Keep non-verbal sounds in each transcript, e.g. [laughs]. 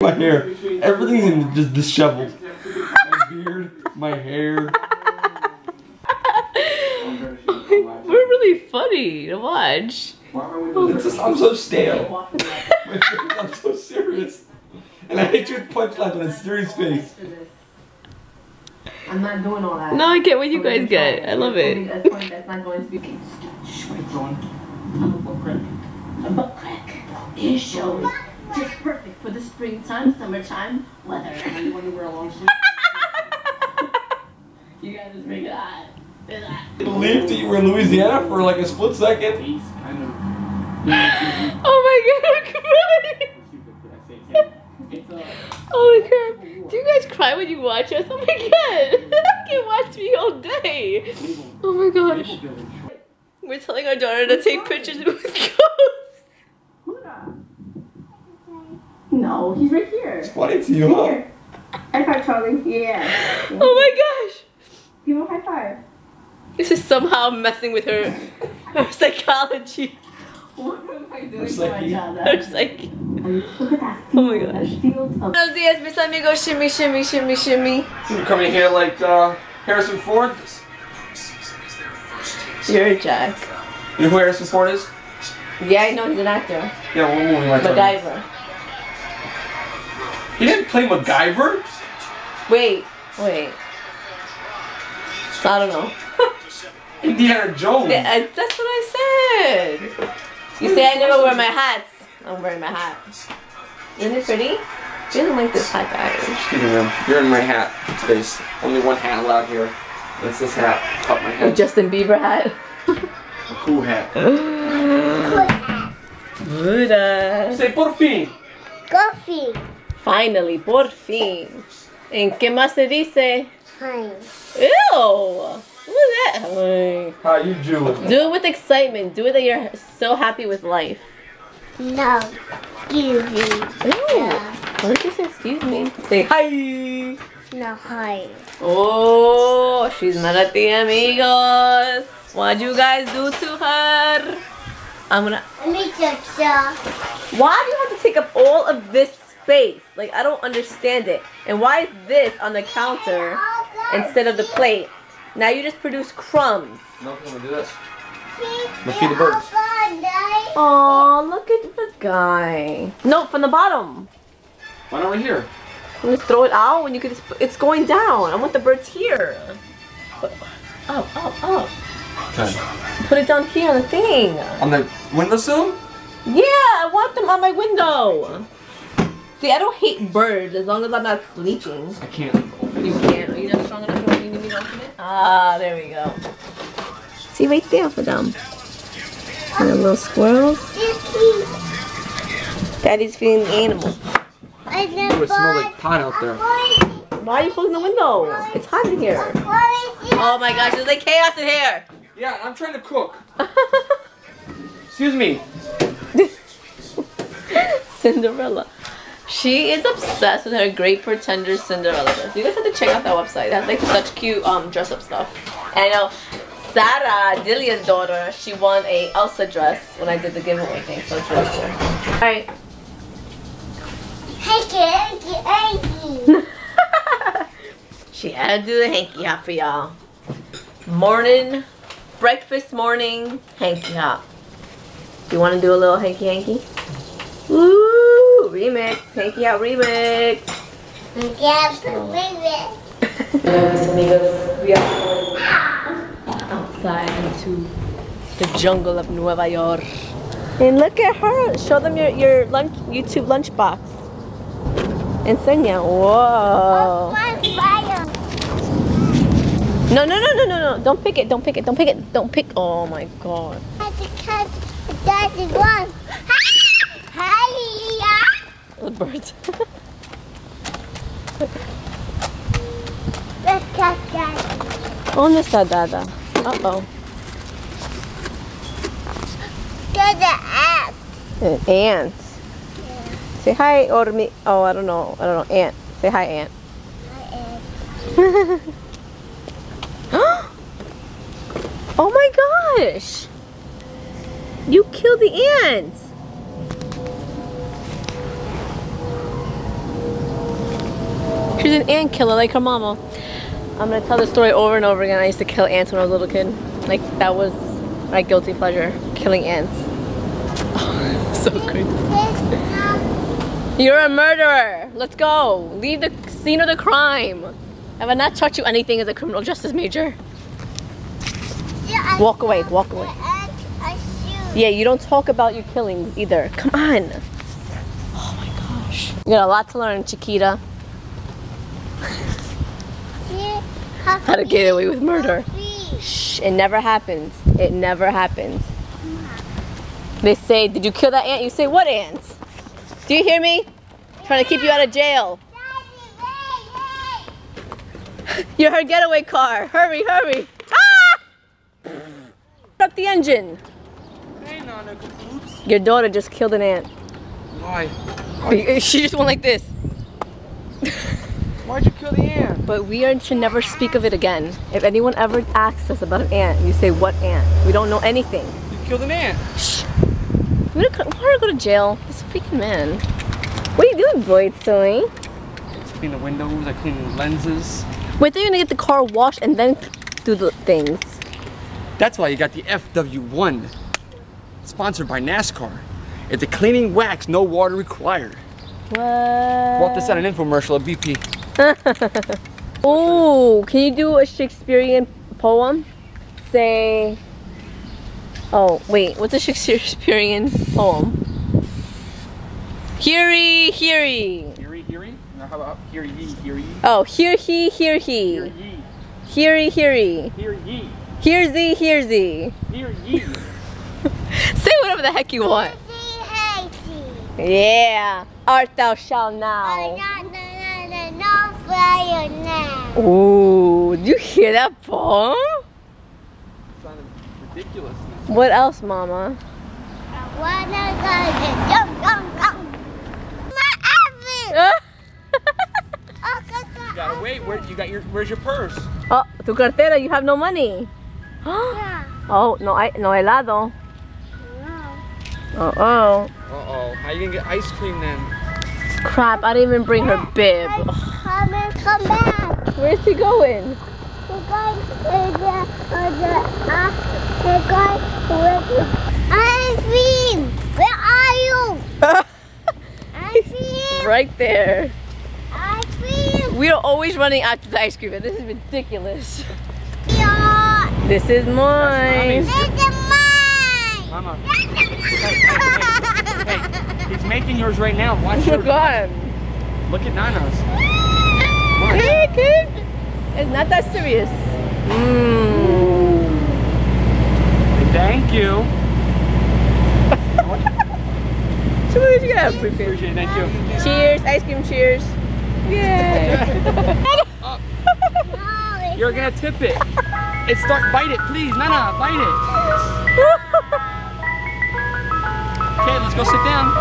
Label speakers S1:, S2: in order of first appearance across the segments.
S1: My hair, everything's just disheveled. My beard, my hair.
S2: We're really funny to watch.
S1: It's just, I'm so stale. My face, I'm so serious. And I hate you with punchlines on a serious face.
S3: I'm not doing all that.
S2: No, I get what you guys get. I love it.
S3: That's point that's not going to be straight on. I'm a butt crack. A butt crack. Is showing. Just perfect for the springtime, summertime weather. [laughs] And you want to wear a long sleeve. [laughs] you guys just make it hot.
S1: I believed that you were in Louisiana for like a split second.
S4: He's kind of. [laughs]
S2: Oh my god, I'm crying.
S4: It's uh,
S2: Holy crap. Do you guys cry when you watch us? Oh my god. I can watch me all day. Oh my gosh. We're telling our daughter to take pictures with ghosts.
S3: No, he's right here.
S1: It's funny to you, huh?
S3: Here. High five, Charlie. Yeah. [gasps]
S2: Oh my gosh.
S3: Give him a high five.
S2: This is somehow messing with her, [laughs] her psychology.
S3: What am I doing
S1: Her
S3: to my
S1: psyche.
S3: child?
S2: Her psyche.
S3: Look at that. [laughs]
S2: Oh my
S3: field,
S2: gosh.
S3: that field of
S2: Buenos dias, mis amigos. Shimmy, shimmy, shimmy, shimmy.
S1: You coming here like uh, Harrison Ford?
S2: You're a jack.
S1: You know who Harrison Ford is?
S2: Yeah, I know he's an actor.
S1: Yeah, what movie am I talking about?
S2: MacGyver.
S1: He didn't play MacGyver?
S2: Wait, wait. I don't know. [laughs]
S1: Indiana Jones.
S2: Yeah, that's what I said. You say I never wear my hats. I'm wearing my hat. Isn't it pretty? She doesn't like this hat, guys.
S1: Speaking of, you're in my hat space. Only one hat allowed here. It's this hat. Top my
S2: A. Justin Bieber hat.
S1: A cool hat. [laughs]
S2: Buddha.
S1: Say por fin.
S5: Coffee.
S2: Finally, por fin. ¿En qué más se dice?
S5: Fine.
S2: Ew! What was that? Ay.
S1: How you doing?
S2: Do it with excitement. Do it that you're so happy with life.
S5: No. Excuse me.
S2: Ew. What did you say? Excuse me. Say hi.
S5: No, hi.
S2: Oh, she's mad at the amigos. What'd you guys do to her? I'm gonna.
S5: Let me just show.
S2: Why do you have to take up all of this space? Like, I don't understand it. And why is this on the counter instead of the plate? Now you just produce crumbs.
S1: No, I'm gonna do this. Let's feed the birds.
S2: Oh, look at the guy. No, from the bottom.
S1: Why not right here?
S2: You just throw it out when you could just. It's going down. I want the birds here. Put- Up, up, up.
S1: Okay.
S2: Put it down here on the thing.
S1: On the windowsill?
S2: Yeah, I want them on my window. See, I don't hate birds as long as I'm not sleeping.
S1: I can't open
S2: You can't. Are you not strong enough when you need me to open it? Ah, there we go. See right there for them. And the little squirrels. Daddy's feeding the animals.
S5: I
S1: Ooh, it smells like pot out there.
S2: Why are you closing the window? It's hot in here. Oh my gosh, there's like chaos in here.
S1: Yeah, I'm trying to cook. [laughs] Excuse me.
S2: Cinderella. She is obsessed with her Great Pretender Cinderella dress. You guys have to check out that website. It has like such cute um dress up stuff. And I know Sarah, Dilia's daughter, she won a Elsa dress when I did the giveaway thing, so it's really cool. Alright.
S5: Hanky, hanky, hanky.
S2: she had to do the hanky hop for y'all. Morning, breakfast morning, hanky hop. You want to do a little hanky hanky? Woo! Remix, hanky hop remix.
S5: Yeah, baby.
S2: Hello, amigos. We are going outside into the jungle of Nueva York. And look at her. Show them your, your lunch YouTube lunchbox. Enseña. Whoa.
S5: Fire, fire.
S2: No, no, no, no, no, no. Don't pick it. Don't pick it. Don't pick it. Don't pick. Oh my god.
S5: That's a cat. One. Hi.
S2: The birds.
S5: That's cat, cat.
S2: ¿Dónde está Dada? Uh oh.
S5: There's an ant.
S2: An ant. Say hi, or me. Oh, I don't know. I don't know. Ant. Say hi, ant. [gasps] oh my gosh! You killed the ant! She's an ant killer like her mama. I'm gonna tell this story over and over again. I used to kill ants when I was a little kid. Like that was my guilty pleasure, killing ants. [laughs] so good. You're a murderer. Let's go. Leave the scene of the crime. Have I not taught you anything as a criminal justice major? Yeah, Walk away, walk away. Yeah, you don't talk about your killings either. Come on. Oh my gosh. You got a lot to learn, Chiquita. [laughs] How to get away with murder. Shh, it never happens. It never happens. They say, did you kill that ant? You say, what ants? Do you hear me? Trying to keep you out of jail. [laughs] You're her getaway car. Hurry, hurry. Ah! Up the engine.
S1: Hey, Nana.
S2: Your daughter just killed an ant.
S1: Why?
S2: She just went like this.
S1: Why'd you kill the ant?
S2: But we are to never speak of it again. If anyone ever asks us about an ant, you say, what ant? We don't know anything.
S1: You killed an ant. Shh.
S2: We don't want to go to jail. This freaking man. What are you doing, boy, silly?
S1: Clean the windows, I clean the lenses.
S2: Wait, they're gonna get the car washed and then do the things.
S1: That's why you got the FW1. Sponsored by NASCAR. It's a cleaning wax, no water required.
S2: What?
S1: Bought this at an infomercial at BP. [laughs]
S2: Oh, can you do a Shakespearean poem? Say. Oh, wait, what's a Shakespearean poem? Heary, heary.
S1: Heary, heary? How uh, about hear ye, hear ye?
S2: Oh, hear he, hear he.
S1: Hear ye,
S2: Heary, heary.
S1: hear ye,
S2: Hear thee, hear thee.
S1: hear ye. [laughs]
S2: Say whatever the heck you want. Yeah. Art thou shalt now. Ooh, did you hear that poem?
S1: Sounded ridiculousness.
S2: What else, Mama? [laughs]
S1: You gotta wait. Where you got your? Where's your purse?
S2: oh, tu cartera, you have no money. [gasps] oh, no, hay, no helado. Oh, oh.
S1: Uh oh. How you gonna get ice cream then?
S2: Crap, I didn't even bring her bib.
S5: Come and come back.
S2: Where's she going?
S5: We're going to the, uh, the, uh, we're going with Ice cream. Where are you? [laughs] Ice cream.
S2: right there.
S5: Ice cream.
S2: We are always running after the ice cream. and This is ridiculous.
S5: Yeah.
S2: This is mine.
S5: This is mine.
S1: Mama.
S5: This is mine.
S1: Hey, he's making yours right now. Watch
S2: Oh
S1: yours.
S2: my god.
S1: Look at Nana's.
S2: Hey, kid. It's not that serious. Mmm.
S1: Thank you. [laughs]
S2: So what did you get?
S1: Appreciate it. Thank you.
S2: Cheers. Ice cream cheers. Yay.
S5: No,
S1: You're gonna tip it. It's start. Bite it, please. Nana, bite it. Okay, let's go sit down.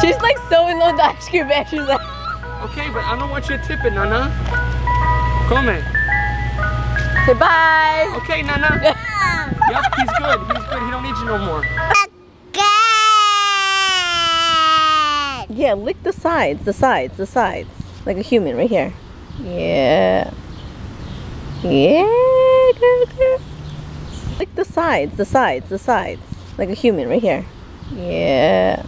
S2: She's like so in love with the ice cream man. She's like,
S1: Okay, but I don't want you to tip it, Nana. Come in.
S2: say bye.
S1: Okay, Nana. [laughs] Yep, he's good. He's good. He don't need you no more.
S2: Yeah, lick the sides, the sides, the sides. Like a human right here. Yeah. Yeah, good, good. Lick the sides, the sides, the sides. Like a human right here. Yeah.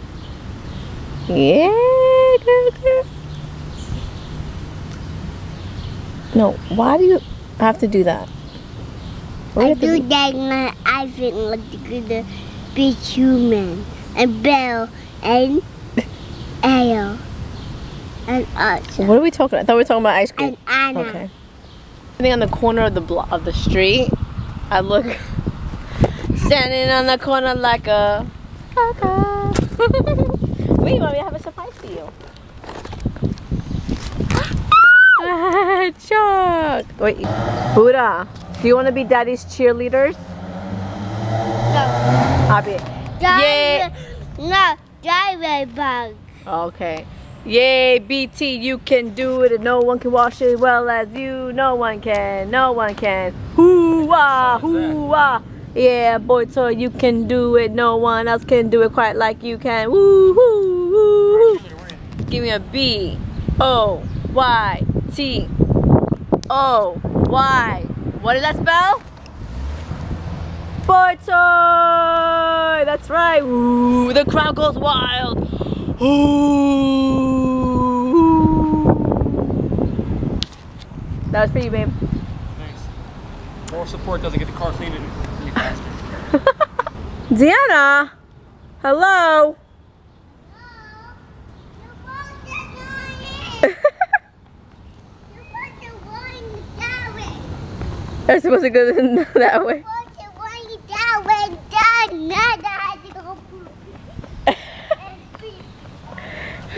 S2: Yeah, good, good. No, why do you have to do that? Why
S5: I
S2: to
S5: do that my I think like the be human and [laughs] Belle and Ale and us
S2: What are we talking? I thought we were talking about ice cream.
S5: and Anna.
S2: Okay. Sitting on the corner of the blo- of the street, I look [laughs] standing on the corner like a. [laughs] Wait, mommy, I have a surprise for you. Ah, [laughs] Chuck. Wait, Buddha, do you want to be Daddy's cheerleaders? I'll be. Yeah.
S5: No, drive bug.
S2: Okay. Yay, BT, you can do it and no one can wash it as well as you. No one can, no one can. Hoo ah, hoo ah. Yeah, boy toy, you can do it. No one else can do it quite like you can. Woo hoo, woo hoo. Give me a B. O Y T O Y. What does that spell? Boy toy! That's right. Ooh, the crowd goes wild. Ooh. That was for you, babe.
S4: Thanks. More support doesn't get the car cleaned any faster. [laughs]
S2: Deanna, hello. [laughs] [laughs] I'm supposed to go [laughs] that way. [laughs]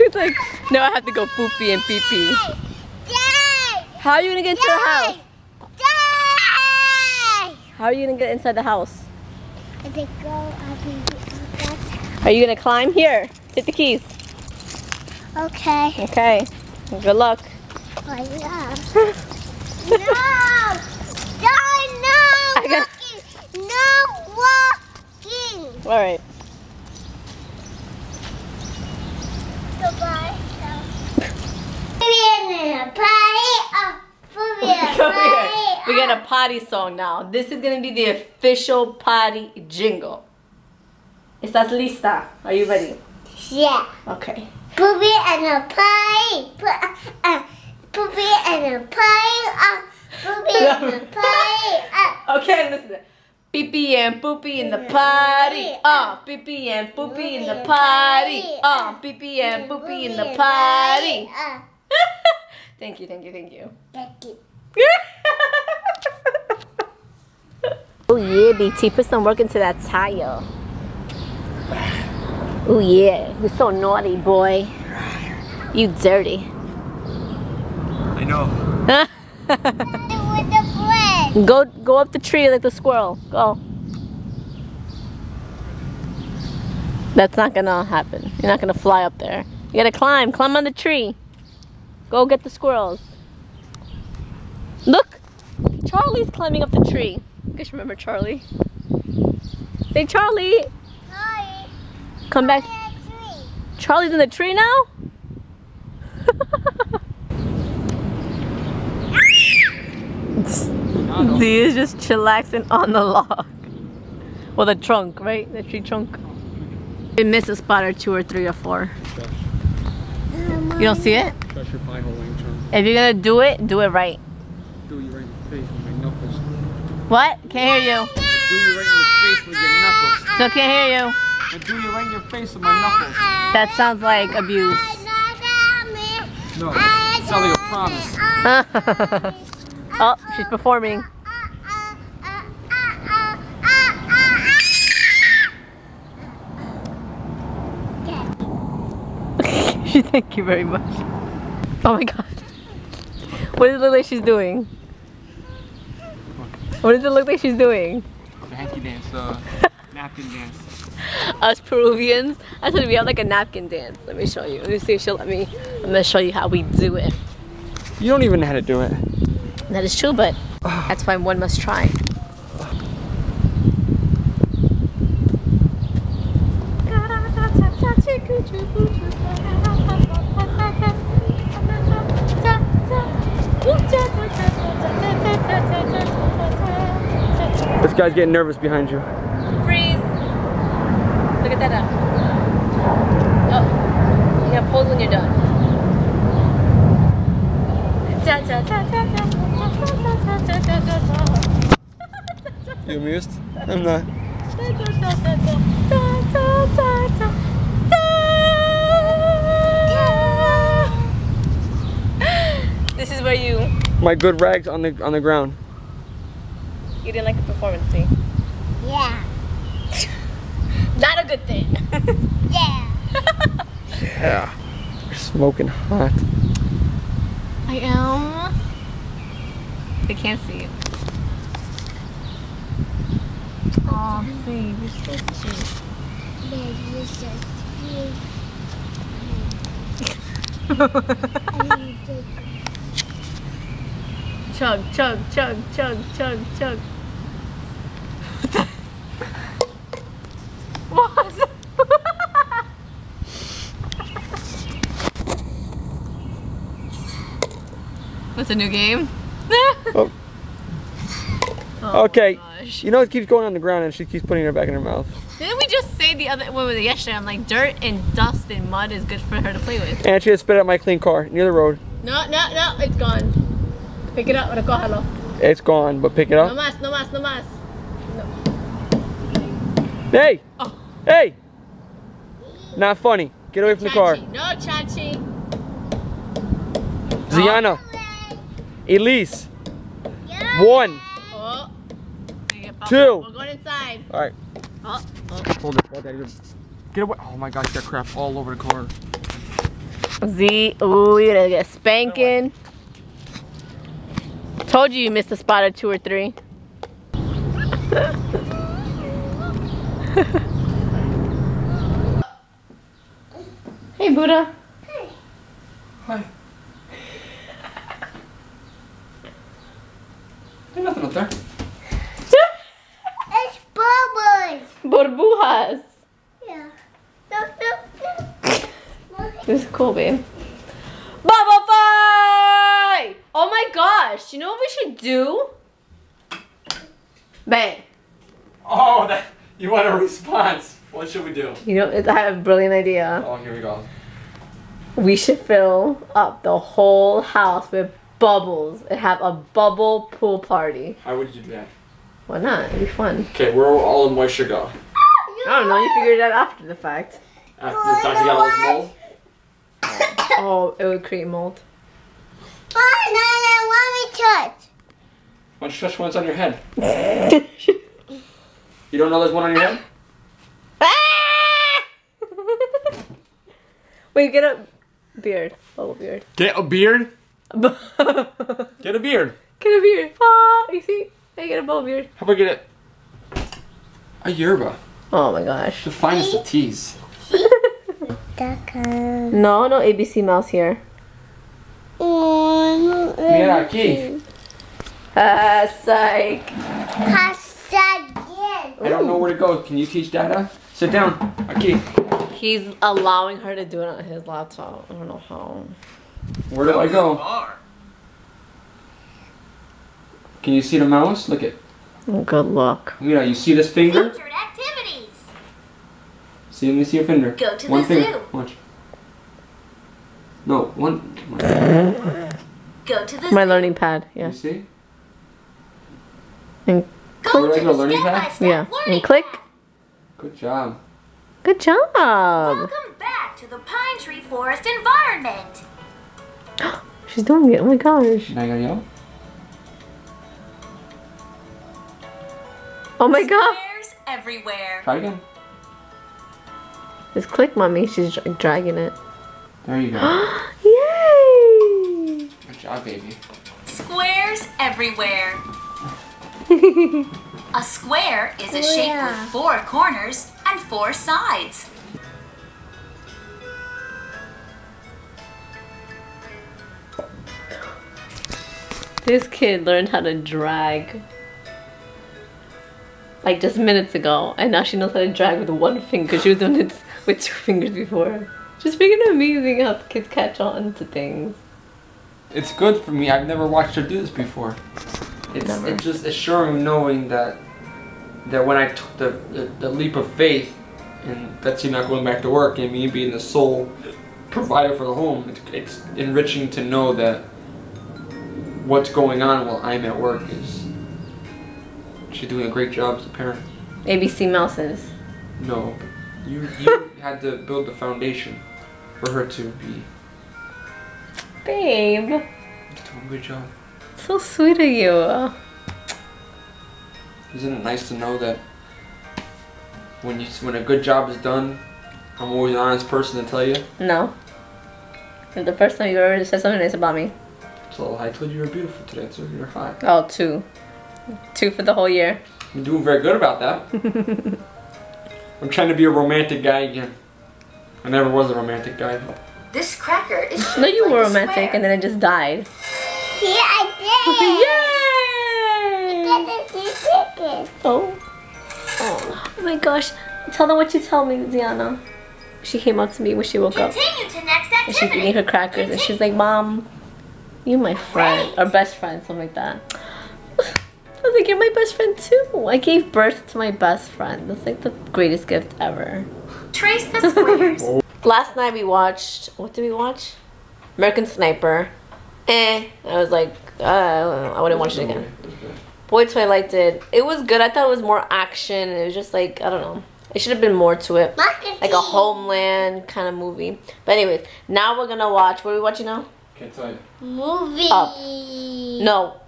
S2: It's like, no, I have to go poopy and pee pee. How are you gonna get into the house? How are you gonna get inside the house? Are you gonna climb here? Take the keys.
S5: Okay.
S2: Okay. Good luck.
S5: Oh, [laughs] yeah. no! No, no!
S2: I got-
S5: Walking! No walking!
S2: All right.
S5: Goodbye. We're a party. We're a
S2: Come We got a potty song now. This is gonna be the official potty jingle. ¿Estás lista? Are you ready?
S5: Yeah.
S2: Okay.
S5: Poopy and a potty. Poopy and a pie. Uh, Poopy and a pie.
S2: Okay, listen. Pee pee and poopy in the potty. Uh, pee pee and poopy in the potty. Uh, pee pee and poopy in the potty.
S5: Uh, [laughs]
S2: thank you, thank you, thank you.
S5: Becky. [laughs]
S2: oh yeah, BT, put some work into that tire. Oh yeah, you're so naughty, boy. You dirty.
S1: I know. [laughs]
S5: With the.
S2: Go go up the tree like the squirrel. Go. That's not gonna happen. You're not gonna fly up there. You gotta climb. Climb on the tree. Go get the squirrels. Look! Charlie's climbing up the tree. You guys remember Charlie? Say Charlie!
S5: Hi.
S2: Come back.
S5: Tree.
S2: Charlie's in the tree now? [laughs] Z is just chillaxing on the log. Well, the trunk, right? The tree trunk. You miss a spot or two or three or four. You don't see it?
S4: Pressure pie hole lane turn.
S2: If you're gonna do it, do it right.
S4: Do you right in the face with my knuckles.
S2: What? Can't hear you.
S4: Do you right in the face with your knuckles.
S2: Still can't hear you.
S4: And do you right in your face with my knuckles.
S2: That sounds like abuse.
S4: No, promise. [laughs]
S2: oh, she's performing. [laughs] Thank you very much. Oh my god. What does it look like she's doing? What does it look like she's doing?
S4: The hanky dance, uh, [laughs] napkin dance.
S2: Us Peruvians, I said we have like a napkin dance. Let me show you. Let me see if she'll let me. I'm gonna show you how we do it.
S4: You don't even know how to do it.
S2: That is true, but [sighs] that's why one must try.
S4: This guy's getting nervous behind you.
S2: Freeze! Look at that up. Oh, you gotta pose when you're done.
S4: You amused? I'm not.
S2: This is where you
S4: My good rags on the on the ground.
S2: you didn't like the performance, see?
S5: Yeah.
S2: Not a good thing. [laughs]
S5: Yeah.
S4: Yeah. You're smoking hot.
S2: I am. They can't see it.
S5: Baby. I need to
S2: Chug, chug, chug, chug, chug, chug. what? What's [laughs] a new game?
S1: Oh, Okay. You know it keeps going on the ground and she keeps putting it back in her mouth.
S2: Didn't we just say the other what was it yesterday? I'm like dirt and dust and mud is good for her to play with.
S1: And she had spit out my clean car near the road.
S2: No, no, no, it's gone. Pick it up, recógelo.
S1: It's gone, but pick it up.
S2: No más, no más, no más.
S1: Hey!
S2: Oh.
S1: Hey! Not funny. Get away from the car.
S2: No, Chachi.
S1: Ziana. Elise. One.
S2: Oh. We get Papa.
S1: Two.
S2: We're going inside.
S1: Alright.
S2: Oh, oh.
S1: Hold it. Hold that. Get away. Oh my gosh, you got crap all over the car.
S2: Z, ooh, you're gonna get spanking. Told you you missed a spot or two or three. [laughs] hey, Buddha.
S1: Hi. There's nothing up there.
S5: It's bubbles.
S2: Burbujas.
S5: Yeah. No, no, no.
S2: Cool. Bubble fight! Oh my gosh, you know what we should do? Bang.
S1: Oh, that you want a response. What should we do?
S2: You know, I have a brilliant idea.
S1: Oh, here we go.
S2: We should fill up the whole house with bubbles and have a bubble pool party.
S1: How would you do that?
S2: Why not? It'd be fun.
S1: Okay, where will all the moisture go?
S2: I don't know, you figured it out after the fact.
S1: After got all this mold? [laughs]
S2: Oh, it would create mold.
S5: Oh, no, no, let me touch.
S1: Why don't you touch one that's on your head? [laughs] You don't know there's one on your head? [laughs]
S2: Wait, get a beard. Bubble beard.
S1: Get a beard.
S2: get
S1: Get a beard.
S2: Get a beard. Ah, you see? I get a bubble beard.
S1: How about get it? A yerba.
S2: Oh my gosh.
S1: The finest of teas.
S2: No, no ABC mouse here.
S1: Mira aquí.
S2: Ah, psych.
S1: I don't know where to go. Can you teach Dada? Sit down. Aquí.
S2: He's allowing her to do it on his laptop. I don't know how.
S1: Where do I go? Can you see the mouse? Look at.
S2: Oh, good luck.
S1: Mira, you see this finger?
S6: Featured activities.
S1: See, let me see your finger.
S6: Go to
S1: one
S6: the
S1: finger.
S6: zoo.
S1: Watch. No, one. one.
S6: Go to the
S2: My
S6: zoo.
S2: learning pad,
S1: You
S2: yeah.
S1: see?
S2: And
S6: Go
S1: Where do I
S6: to
S1: go,
S6: the
S1: learning pad?
S6: step-by-step
S2: yeah,
S6: learning
S2: and click.
S6: path.
S1: Good job.
S2: Good job.
S6: Welcome back to the Pine Tree Forest environment. [gasps]
S2: She's doing it. Oh my gosh.
S1: Now you gotta yell.
S2: Oh my god.
S6: Squares everywhere.
S1: Try again.
S2: Just click, mommy. She's dragging it.
S1: There you go. [gasps]
S2: Yay!
S1: Good job, baby.
S6: Squares everywhere. [laughs] A square is a oh, shape
S5: Yeah.
S6: with four corners and four sides.
S2: This kid learned how to drag like just minutes ago, and now she knows how to drag with one finger. She was doing it with two fingers before. Just freaking amazing how kids catch on to things.
S1: It's good for me. I've never watched her do this before. It's
S2: Never.
S1: it's just assuring knowing that that when I took the, the, the leap of faith and Betsy not going back to work and me being the sole provider for the home, it's, it's enriching to know that what's going on while I'm at work is she's doing a great job as a parent.
S2: ABC mouses.
S1: No, you you had to build the foundation for her to be
S2: Babe, you
S1: doing a good job.
S2: so sweet of you.
S1: Isn't it nice to know that when you when a good job is done, I'm always an honest person to tell you.
S2: No. The first time you've ever said something nice about me.
S1: So I told you you were beautiful today, so you're hot.
S2: Oh, two. Two for the whole year.
S1: You're doing very good about that. [laughs] I'm trying to be a romantic guy again. I never was a romantic guy.
S6: This cracker is [laughs]
S2: No, you
S6: like
S2: were romantic
S6: square.
S2: and then it just died.
S5: See, I [laughs]
S2: Yay!
S5: did. Get the ticket.
S2: Oh. oh. Oh my gosh. Tell them what you tell me, Ziana. She came up to me when she woke up.
S6: Continue to next
S2: And she's eating her crackers and she's like, Mom, You my friend, or best friend, something like that. I was like, you're my best friend too. I gave birth to my best friend. That's like the greatest gift ever.
S6: Trace the squares. [laughs]
S2: Last night we watched, what did we watch? American Sniper. Eh. I was like, uh, I wouldn't watch it again. Boy Twilight did. It was good. I thought it was more action. It was just like, I don't know. It should have been more to it. Like a Homeland kind of movie. But anyways, now we're gonna watch, what are we watching now?
S1: Can't.
S5: Movie.
S2: Up. No.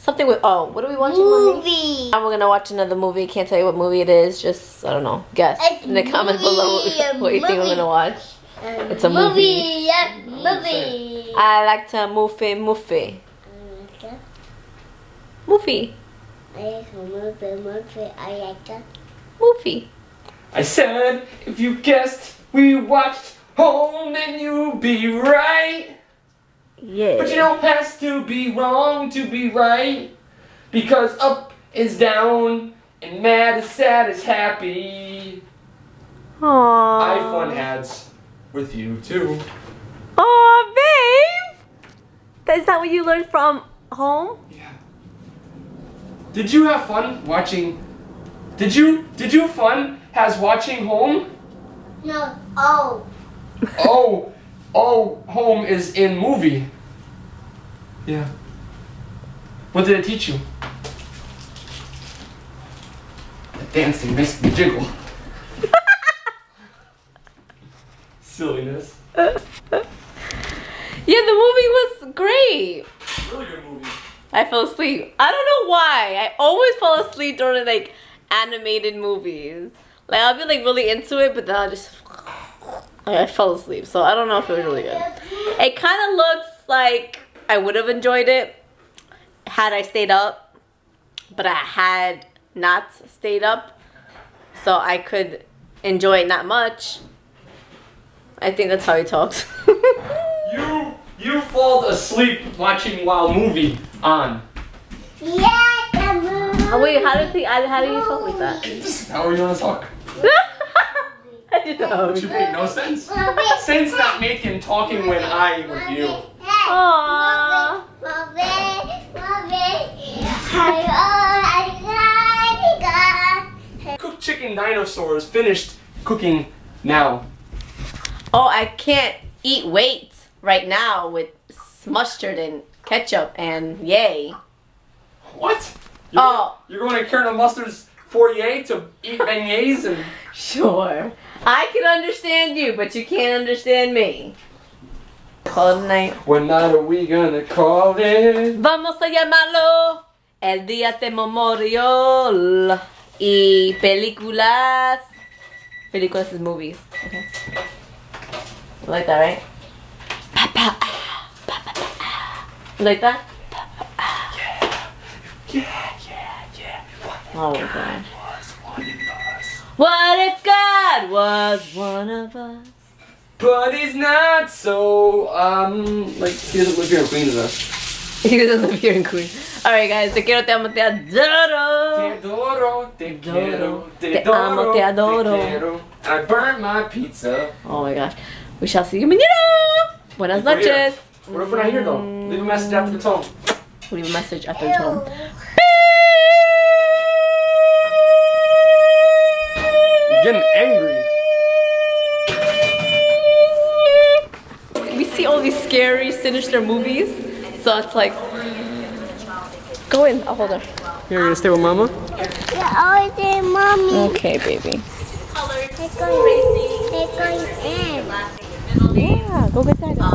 S2: Something with, oh, what are we watching, mommy?
S5: Movie.
S2: Now we're gonna watch another movie. Can't tell you what movie it is. Just I don't know. Guess
S5: It's
S2: in the comments below
S5: movie, [laughs]
S2: what you think we're gonna watch. Um, it's a movie.
S5: Movie, Yeah, movie.
S2: I like to move it, move movie,
S5: I like a movie, movie. I like a
S2: movie.
S1: I said, if you guessed we watched home, then you'll be right.
S2: Yeah.
S1: But you don't have to be wrong to be right. Because up is down, and mad is sad is happy.
S2: Aww.
S1: iPhone ads with you too.
S2: Aw, babe. Is that what you learned from home?
S1: Yeah. Did you have fun watching? Did you did you fun has watching home?
S5: no. Oh.
S1: Oh, oh, home is in movie. Yeah. What did it teach you? The dancing makes me jiggle. [laughs] Silliness. [laughs]
S2: Yeah, the movie was great.
S1: Really good movie.
S2: I fell asleep. I don't know why. I always fall asleep during like animated movies. Like I'll be like really into it, but then I'll just like, I fell asleep. So I don't know if it was really good. It kind of looks like I would have enjoyed it had I stayed up, but I had not stayed up, so I could enjoy it not much. I think that's how he talks. [laughs]
S1: You you fall asleep watching while movie on.
S5: Yeah, the movie.
S2: oh wait, how did he? How do you talk like that?
S1: This how are you gonna talk? [laughs]
S2: I don't know.
S1: But you make no sense.
S5: Movie.
S1: Sense not making talking when I with you.
S5: Hey.
S2: Aww.
S5: Movie. Movie. Hello, I got
S1: Cooked chicken dinosaurs finished cooking now.
S2: Oh, I can't eat wait right now with mustard and ketchup and yay.
S1: What? You're,
S2: Oh.
S1: You're going to Colonel Mustard's foyer to eat [laughs] beignets and
S2: Sure. I can understand you, but you can't understand me. Call it a night.
S1: what night are we gonna call it?
S2: Vamos a llamarlo el día de memorial y películas. Películas is movies. Okay. You like that, right? You like that?
S1: Yeah, yeah.
S2: Oh my god.
S1: Was one of us.
S2: What if God was one of us?
S1: But he's not so um like he doesn't live here in Queens us. [laughs]
S2: He doesn't live here in Queens. Alright guys, te quiero, te amo, te adoro.
S1: Te adoro, te quiero, te
S2: Te amo,
S1: adoro,
S2: te adoro.
S1: quiero. I burned my pizza.
S2: Oh my gosh. We shall see you mañana. Buenas noches.
S1: What if we're not here though? Leave a message after the tone.
S2: Leave a message after the tone.
S1: Getting angry.
S2: We see all these scary, sinister movies, so it's like, go in. I'll hold her.
S1: You're gonna stay with mama?
S5: Yeah, always say mommy.
S2: Okay, baby.
S5: They're they're going in.
S2: Yeah, go get that.